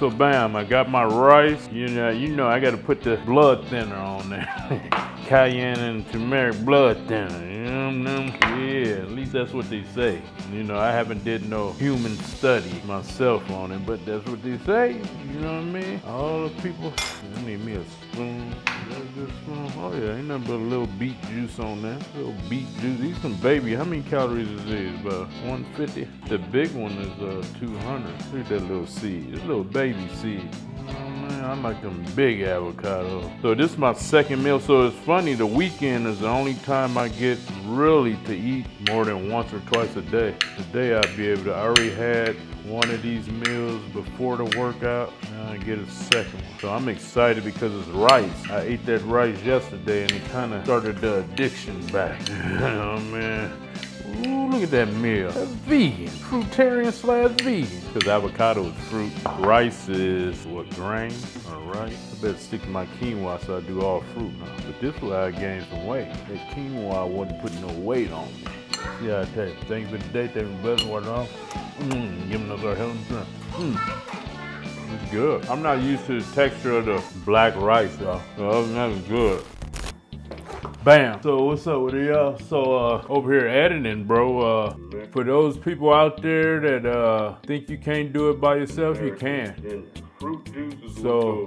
So bam, I got my rice. You know, you know, I got to put the blood thinner on there. Cayenne and turmeric blood thinner. You know, yeah, at least that's what they say. You know, I haven't did no human study myself on it, but that's what they say. You know what I mean? All the people. I need me a spoon. Spoon. Oh yeah, ain't nothing but a little beet juice on there. A little beet juice. These some baby. How many calories is these? About 150. The big one is uh 200. Look at that little seed. This little baby seed. I like them big avocados. So this is my second meal. So it's funny, the weekend is the only time I get really to eat more than once or twice a day. Today I'll be able to, I already had one of these meals before the workout. Now I get a second one. So I'm excited because it's rice. I ate that rice yesterday and it kind of started the addiction back. oh man. Ooh, look at that meal. That's vegan. Fruitarian slash vegan. Because avocado is fruit. Rice is what, grain? All right. I better stick to my quinoa so I do all fruit now. But this way I gained some weight. That quinoa wasn't putting no weight on me. See how I tell you. Thank you for the day. Thank you for blessing. What on? Mmm. Us our health and Mmm. It's good. I'm not used to the texture of the black rice, though. So other than that, it's good. Bam. So what's up with y'all? So uh, over here editing, bro. Uh, for those people out there that uh, think you can't do it by yourself, you can. So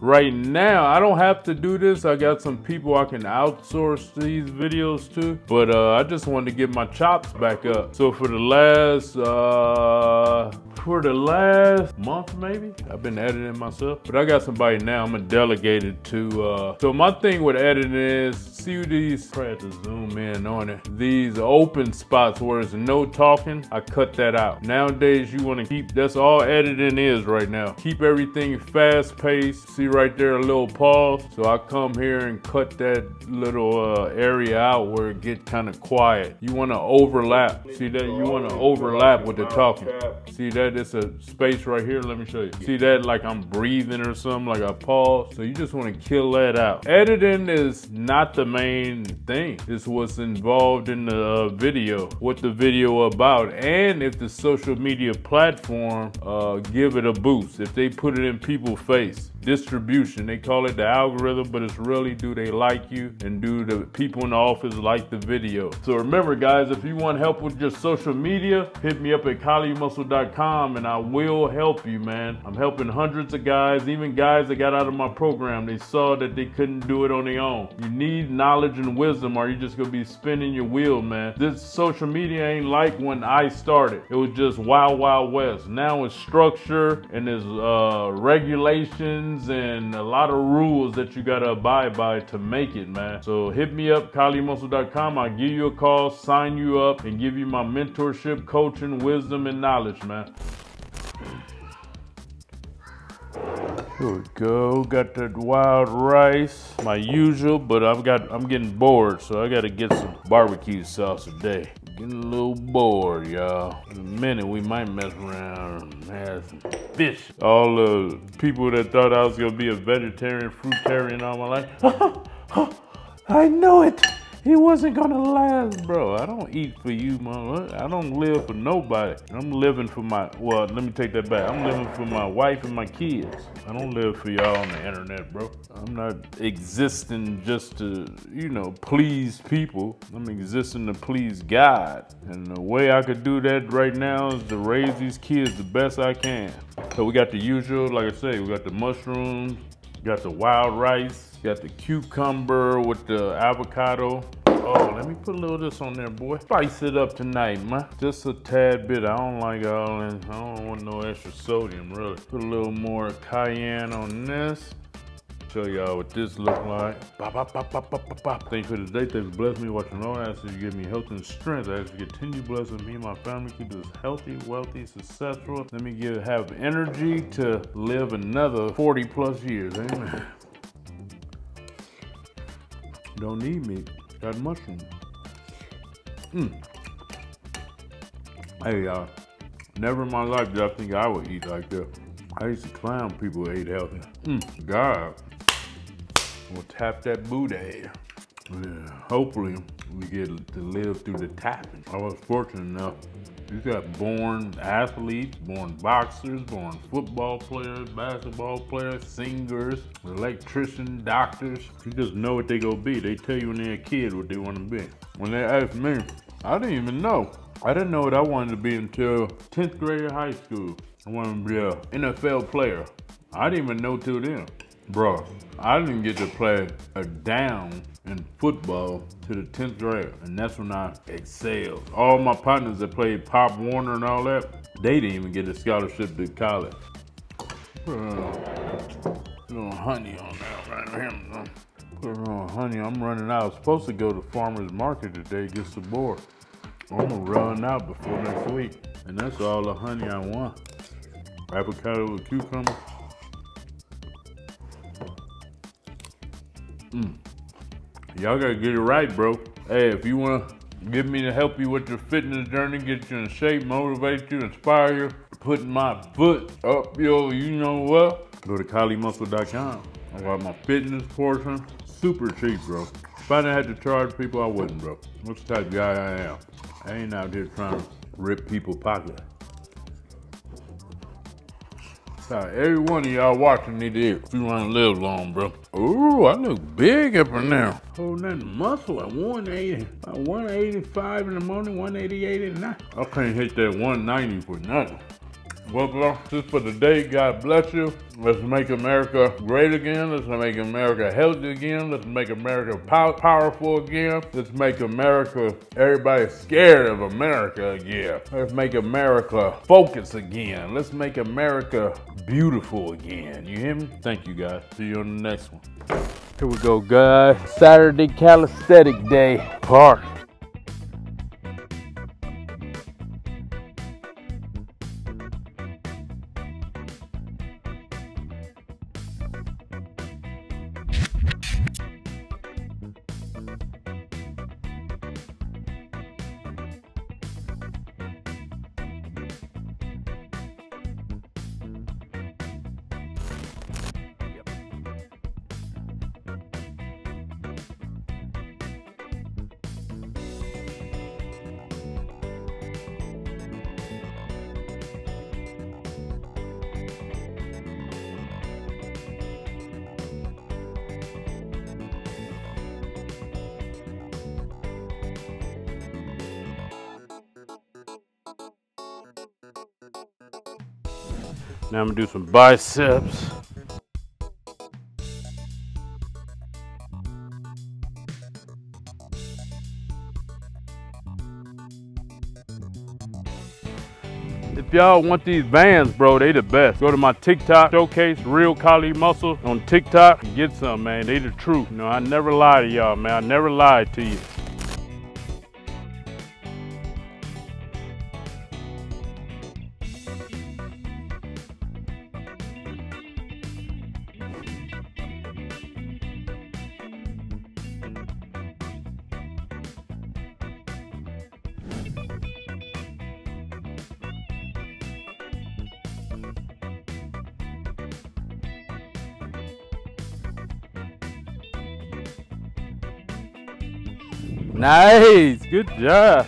right now, I don't have to do this. I got some people I can outsource these videos to, but uh, I just wanted to get my chops back up. So for the last, uh, for the last month maybe, I've been editing myself, but I got somebody now I'm gonna delegate it to. Uh, so my thing with editing is, see these, try to zoom in on it, these open spots where there's no talking, I cut that out. Nowadays, you wanna keep, that's all editing is right now. Keep everything fast paced. See right there, a little pause. So I come here and cut that little uh, area out where it get kind of quiet. You want to overlap. See that? You want to overlap with the talking. See that? It's a space right here. Let me show you. See that? Like I'm breathing or something, like I pause. So you just want to kill that out. Editing is not the main thing. It's what's involved in the uh, video, what the video about, and if the social media platform uh, give it a boost. If they put it in people's face distribution. They call it the algorithm, but it's really do they like you and do the people in the office like the video. So remember guys, if you want help with your social media, hit me up at kalimuscle.com and I will help you, man. I'm helping hundreds of guys, even guys that got out of my program. They saw that they couldn't do it on their own. You need knowledge and wisdom or you're just gonna be spinning your wheel, man. This social media ain't like when I started. It was just wild, wild west. Now it's structure and there's uh, regulations and a lot of rules that you gotta abide by to make it, man. So hit me up, KaliMuscle.com. I'll give you a call, sign you up, and give you my mentorship, coaching, wisdom, and knowledge, man. Here we go. Got the wild rice, my usual, but I've got I'm getting bored, so I gotta get some barbecue sauce today. Getting a little bored, y'all. In a minute, we might mess around and have some fish. All the people that thought I was gonna be a vegetarian, fruitarian all my life. I know it. He wasn't gonna last, bro. I don't eat for you, mama. I don't live for nobody. I'm living for my, well, let me take that back. I'm living for my wife and my kids. I don't live for y'all on the internet, bro. I'm not existing just to, you know, please people. I'm existing to please God. And the way I could do that right now is to raise these kids the best I can. So we got the usual, like I say, we got the mushrooms, got the wild rice, got the cucumber with the avocado, Oh, let me put a little of this on there, boy. Spice it up tonight, man. Just a tad bit. I don't like all in. I don't want no extra sodium, really. Put a little more cayenne on this. Show y'all what this look like. Bop, bop, bop, bop, bop, bop, bop. Thank you for the day. Thanks for blessing me, watching all. I ask you give me health and strength. I ask you continue blessing me and my family. Keep us healthy, wealthy, successful. Let me give have energy to live another 40 plus years. Amen. Don't need me. Mushroom. Mm. Hey, y'all. Never in my life did I think I would eat like that. I used to clown people who ate healthy. Mm. God. We'll tap that booty. Yeah, hopefully we get to live through the tapping. I was fortunate enough. You got born athletes, born boxers, born football players, basketball players, singers, electricians, doctors. You just know what they gonna be. They tell you when they're a kid what they wanna be. When they asked me, I didn't even know. I didn't know what I wanted to be until 10th grade of high school. I wanted to be an NFL player. I didn't even know till then. Bro, I didn't get to play a down in football to the 10th grade, and that's when I excelled. All my partners that played Pop Warner and all that, they didn't even get a scholarship to college. A little honey on that right here. Put little honey. I'm running out. I was supposed to go to farmer's market today, get some more. I'm gonna run out before next week. And that's all the honey I want. Avocado with cucumber. Mm. Y'all gotta get it right, bro. Hey, if you wanna get me to help you with your fitness journey, get you in shape, motivate you, inspire you, putting my foot up yo, you know what? Go to KaliMuscle.com. I got my fitness portion, super cheap, bro. If I didn't have to charge people, I wouldn't, bro. That's the type of guy I am. I ain't out here trying to rip people pockets. Every one of y'all watching need to eat if you want to live long, bro. Ooh, I look big up in there. Holding that muscle at 180, uh, 185 in the morning, 188 at night. I can't hit that 190 for nothing. Well, just for the day, God bless you. Let's make America great again. Let's make America healthy again. Let's make America pow powerful again. Let's make America, everybody scared of America again. Let's make America focus again. Let's make America beautiful again. You hear me? Thank you, guys. See you on the next one. Here we go, guys. Saturday calisthenic day. Park. Now I'm gonna do some biceps. If y'all want these bands, bro, they the best. Go to my TikTok showcase, Real Kali Muscle on TikTok. Get some, man. They the truth. You know, I never lie to y'all, man. I never lied to you. Nice, good job.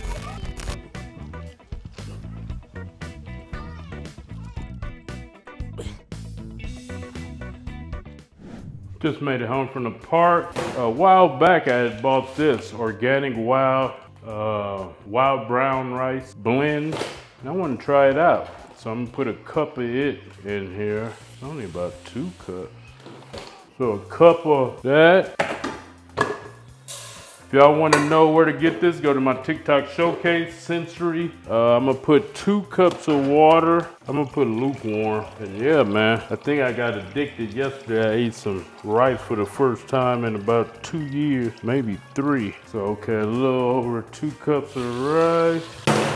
Just made it home from the park. A while back I had bought this organic wild, uh, wild brown rice blend. And I want to try it out. So I'm gonna put a cup of it in here. It's only about two cups. So a cup of that. If y'all want to know where to get this, go to my TikTok showcase, Sensory. Uh, I'm gonna put two cups of water. I'm gonna put lukewarm. And yeah, man, I think I got addicted yesterday. I ate some rice for the first time in about two years, maybe three. So, okay, a little over two cups of rice.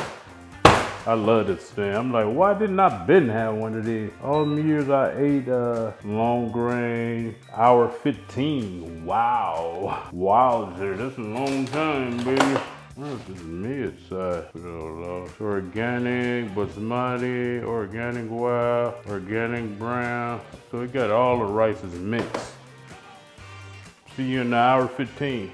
I love this thing. I'm like, why didn't I been have one of these? All the years I ate uh, long grain, hour 15. Wow. Wowzer, that's a long time, baby. This is mid size? Organic, basmati, organic wild, organic brown. So we got all the rices mixed. See you in the hour 15.